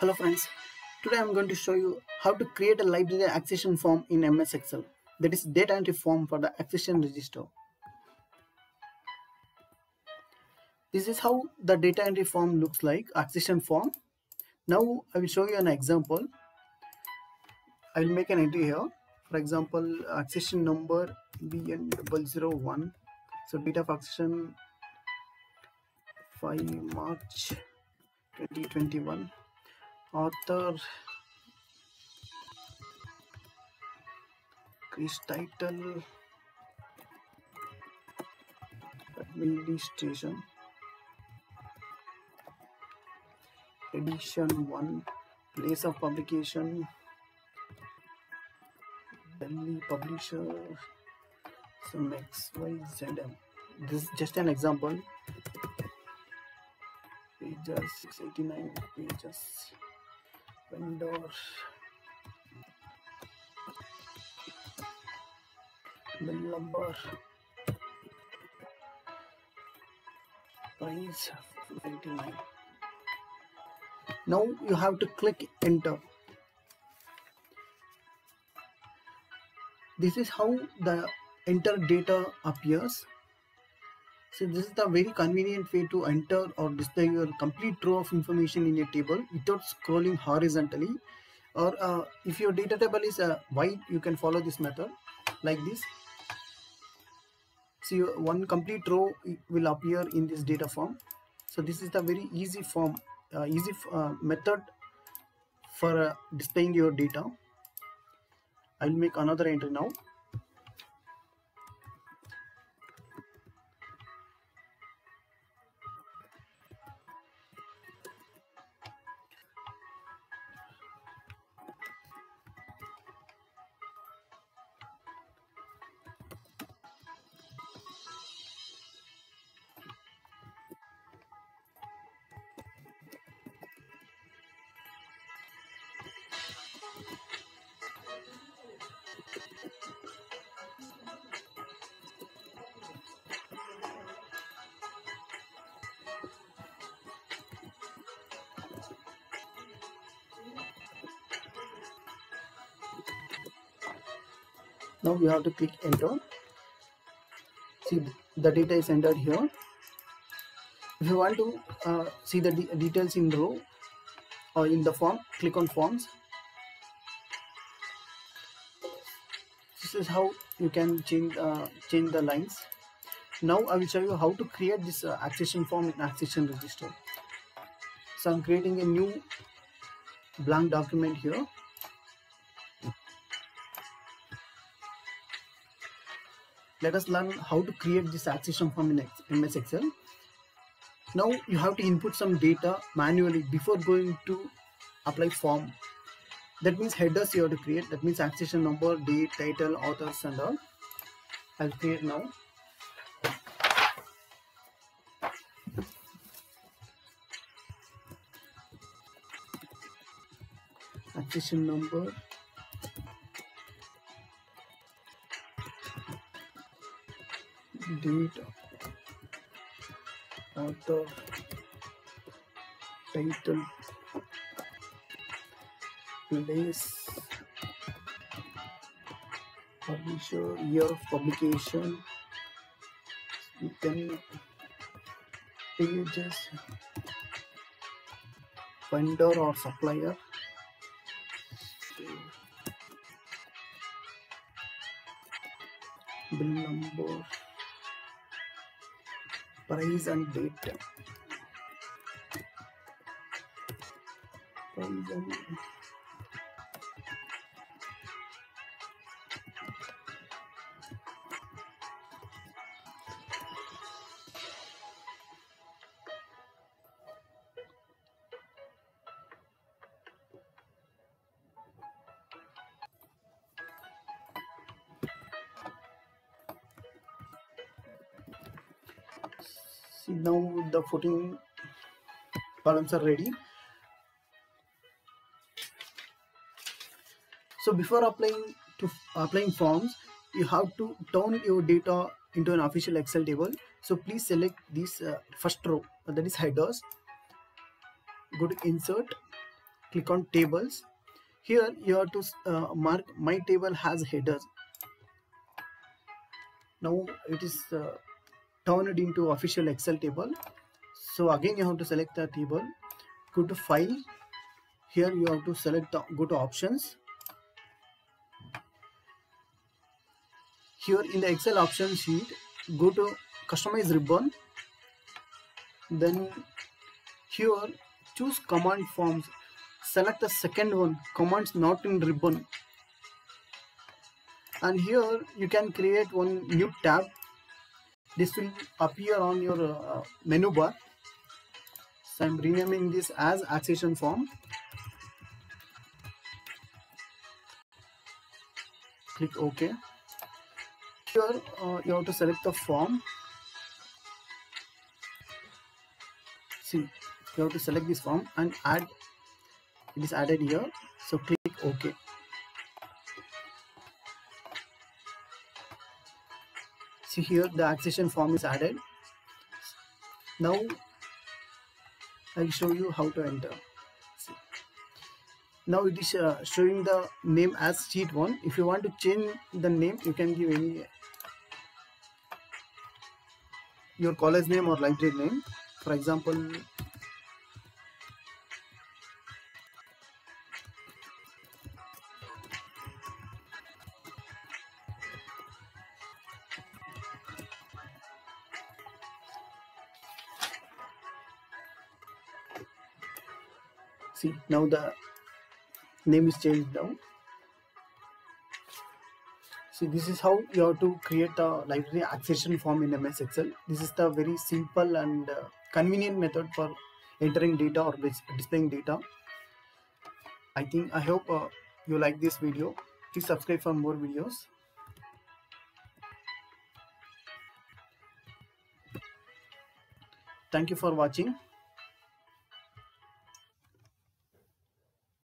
Hello friends, today I'm going to show you how to create a library accession form in MS Excel that is data entry form for the accession register. This is how the data entry form looks like accession form. Now I will show you an example. I will make an entry here. For example, accession number BN001. So date of accession 5 March 2021 author Chris title administration edition 1 place of publication Delhi publisher some XYZM this is just an example. Pages 689 pages vendor bill number. Price 99 now you have to click enter. This is how the enter data appears so this is the very convenient way to enter or display your complete row of information in a table without scrolling horizontally. Or uh, if your data table is uh, wide you can follow this method like this. See one complete row will appear in this data form. So this is the very easy form uh, easy uh, method for uh, displaying your data. I'll make another entry now now you have to click enter. See the data is entered here. If you want to uh, see the de details in row or in the form click on forms. This is how you can change uh, change the lines. Now i will show you how to create this uh, accession form in accession register. So i'm creating a new blank document here let us learn how to create this accession form in MS Excel. Now you have to input some data manually before going to apply form. That means headers you have to create. That means accession number, date, title, authors and all. I'll create now. Accession number date author title. Place. Publisher. Year of publication. You then pages. Vendor or supplier. Bill number price and date. Price and now the 14 columns are ready. So before applying to applying forms you have to turn your data into an official excel table. So please select this uh, first row uh, that is headers. Go to insert click on tables. Here you have to uh, mark my table has headers. Now it is uh, turned into official excel table. So again you have to select the table. Go to file. Here you have to select the go to options. Here in the excel option sheet go to customize ribbon. Then here choose command forms. Select the second one commands not in ribbon. And here you can create one new tab this will appear on your uh, menu bar. So i'm renaming this as accession form. Click ok. Here uh, you have to select the form. See you have to select this form and add it is added here. So click ok see here the accession form is added. Now I'll show you how to enter. See. now it is uh, showing the name as sheet 1 if you want to change the name you can give any your college name or library name. For example see now the name is changed now. See this is how you have to create a library accession form in ms excel. This is the very simple and uh, convenient method for entering data or displaying data. I think i hope uh, you like this video. Please subscribe for more videos. Thank you for watching